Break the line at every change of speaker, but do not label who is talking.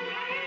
ஆ